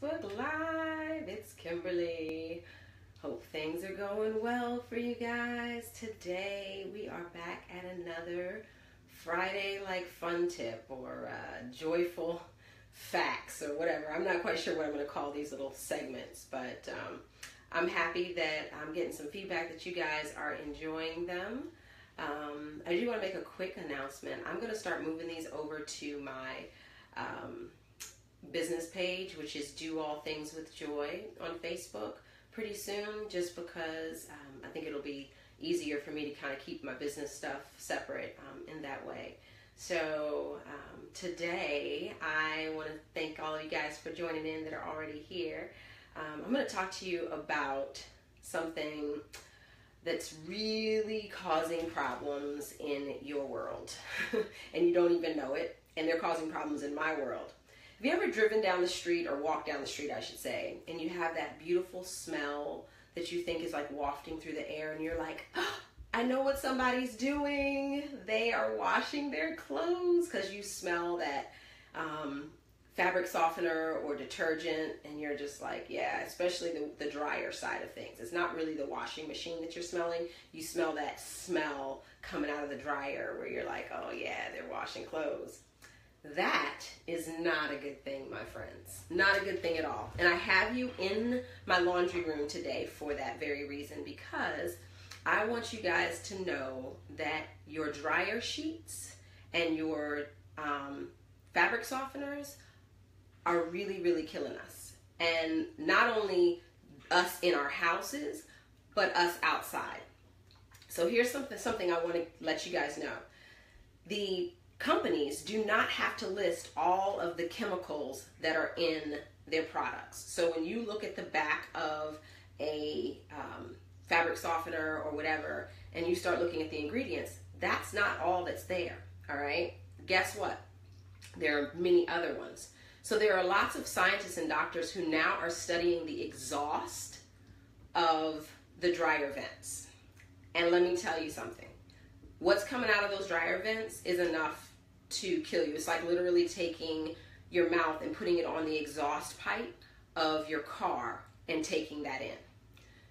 Facebook Live. It's Kimberly. Hope things are going well for you guys. Today we are back at another Friday like fun tip or uh, joyful facts or whatever. I'm not quite sure what I'm going to call these little segments, but um, I'm happy that I'm getting some feedback that you guys are enjoying them. Um, I do want to make a quick announcement. I'm going to start moving these over to my um, business page, which is Do All Things with Joy on Facebook, pretty soon, just because um, I think it'll be easier for me to kind of keep my business stuff separate um, in that way. So um, today, I want to thank all of you guys for joining in that are already here. Um, I'm going to talk to you about something that's really causing problems in your world, and you don't even know it, and they're causing problems in my world. Have you ever driven down the street or walked down the street, I should say, and you have that beautiful smell that you think is like wafting through the air, and you're like, oh, I know what somebody's doing. They are washing their clothes because you smell that um, fabric softener or detergent, and you're just like, yeah, especially the, the dryer side of things. It's not really the washing machine that you're smelling. You smell that smell coming out of the dryer where you're like, oh, yeah, they're washing clothes. That is not a good thing, my friends. Not a good thing at all. And I have you in my laundry room today for that very reason because I want you guys to know that your dryer sheets and your um, fabric softeners are really, really killing us. And not only us in our houses, but us outside. So here's something something I want to let you guys know. The companies do not have to list all of the chemicals that are in their products. So when you look at the back of a um, fabric softener or whatever, and you start looking at the ingredients, that's not all that's there. All right. Guess what? There are many other ones. So there are lots of scientists and doctors who now are studying the exhaust of the dryer vents. And let me tell you something. What's coming out of those dryer vents is enough to kill you. It's like literally taking your mouth and putting it on the exhaust pipe of your car and taking that in.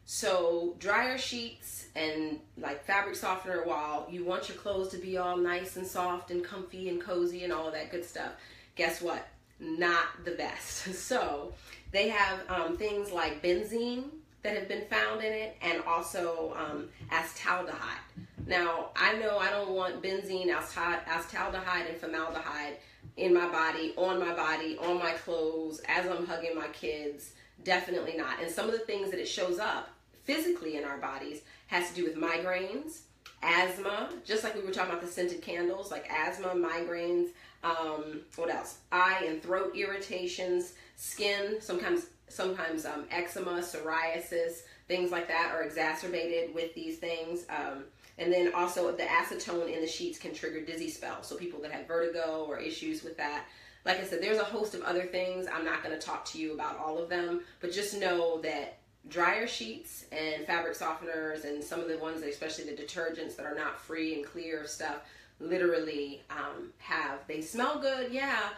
So, dryer sheets and like fabric softener, while you want your clothes to be all nice and soft and comfy and cozy and all that good stuff, guess what? Not the best. So, they have um, things like benzene that have been found in it and also um, acetaldehyde. Now, I know I don't want benzene, acetaldehyde, and formaldehyde in my body, on my body, on my clothes, as I'm hugging my kids. Definitely not. And some of the things that it shows up physically in our bodies has to do with migraines, asthma, just like we were talking about the scented candles, like asthma, migraines, um, what else? Eye and throat irritations, skin, sometimes sometimes um, eczema, psoriasis, things like that are exacerbated with these things. Um, and then also the acetone in the sheets can trigger dizzy spells. So people that have vertigo or issues with that. Like I said, there's a host of other things. I'm not going to talk to you about all of them, but just know that dryer sheets and fabric softeners and some of the ones, especially the detergents that are not free and clear stuff, literally um, have. They smell good, yeah,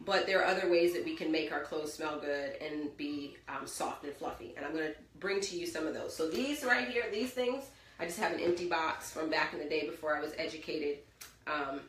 but there are other ways that we can make our clothes smell good and be um, soft and fluffy. And I'm going to bring to you some of those. So these right here, these things, I just have an empty box from back in the day before I was educated. Um,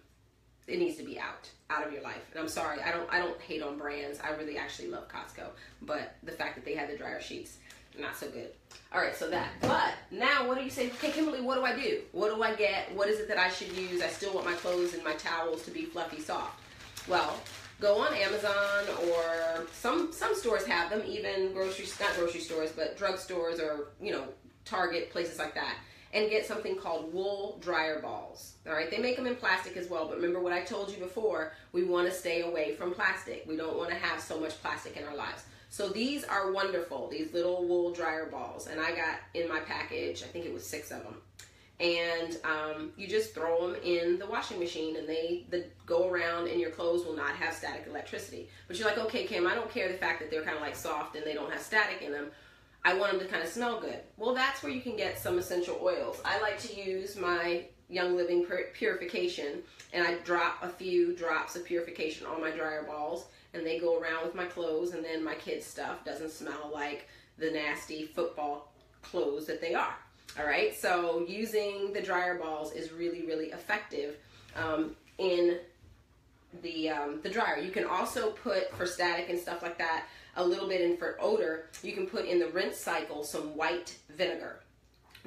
it needs to be out, out of your life. And I'm sorry, I don't, I don't hate on brands. I really actually love Costco, but the fact that they had the dryer sheets, not so good. All right, so that. But now, what do you say? Okay, Kimberly, what do I do? What do I get? What is it that I should use? I still want my clothes and my towels to be fluffy soft. Well, go on Amazon or some some stores have them, even grocery not grocery stores, but drugstores or you know Target places like that, and get something called wool dryer balls. All right, they make them in plastic as well, but remember what I told you before. We want to stay away from plastic. We don't want to have so much plastic in our lives. So these are wonderful. These little wool dryer balls, and I got in my package. I think it was six of them and um, you just throw them in the washing machine and they the, go around and your clothes will not have static electricity but you're like okay kim i don't care the fact that they're kind of like soft and they don't have static in them i want them to kind of smell good well that's where you can get some essential oils i like to use my Young Living Purification, and I drop a few drops of purification on my dryer balls, and they go around with my clothes, and then my kids' stuff doesn't smell like the nasty football clothes that they are. All right, so using the dryer balls is really, really effective um, in the um, the dryer. You can also put for static and stuff like that a little bit in for odor. You can put in the rinse cycle some white vinegar,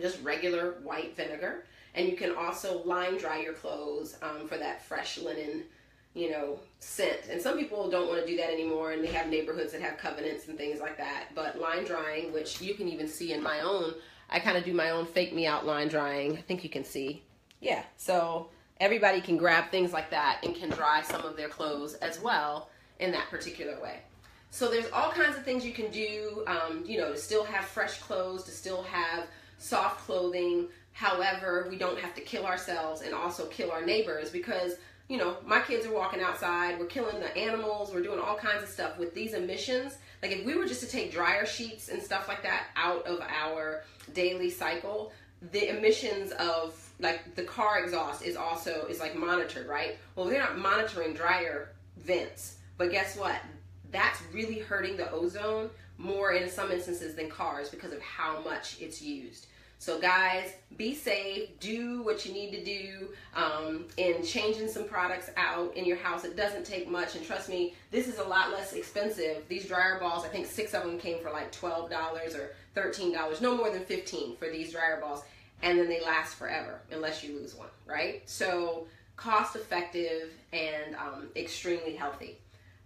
just regular white vinegar, and you can also line dry your clothes um, for that fresh linen you know, scent. And some people don't want to do that anymore, and they have neighborhoods that have covenants and things like that. But line drying, which you can even see in my own, I kind of do my own fake me out line drying. I think you can see. Yeah, so everybody can grab things like that and can dry some of their clothes as well in that particular way. So there's all kinds of things you can do, um, you know, to still have fresh clothes, to still have soft clothing. However, we don't have to kill ourselves and also kill our neighbors because you know, my kids are walking outside, we're killing the animals, we're doing all kinds of stuff with these emissions. Like if we were just to take dryer sheets and stuff like that out of our daily cycle, the emissions of like the car exhaust is also is like monitored, right? Well, they're not monitoring dryer vents, but guess what? That's really hurting the ozone more in some instances than cars because of how much it's used. So, guys, be safe. Do what you need to do um, in changing some products out in your house. It doesn't take much. And trust me, this is a lot less expensive. These dryer balls, I think six of them came for like $12 or $13, no more than 15 for these dryer balls. And then they last forever unless you lose one, right? So, cost effective and um, extremely healthy.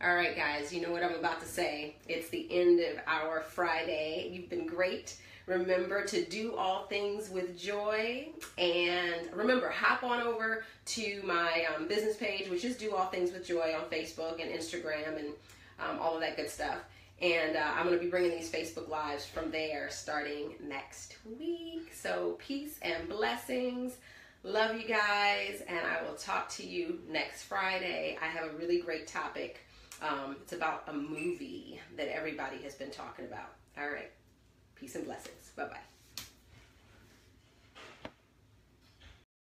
All right, guys, you know what I'm about to say. It's the end of our Friday. You've been great. Remember to do all things with joy. And remember, hop on over to my um, business page, which is Do All Things with Joy on Facebook and Instagram and um, all of that good stuff. And uh, I'm going to be bringing these Facebook Lives from there starting next week. So, peace and blessings. Love you guys, and I will talk to you next Friday. I have a really great topic. Um, it's about a movie that everybody has been talking about. All right. Peace and blessings. Bye bye.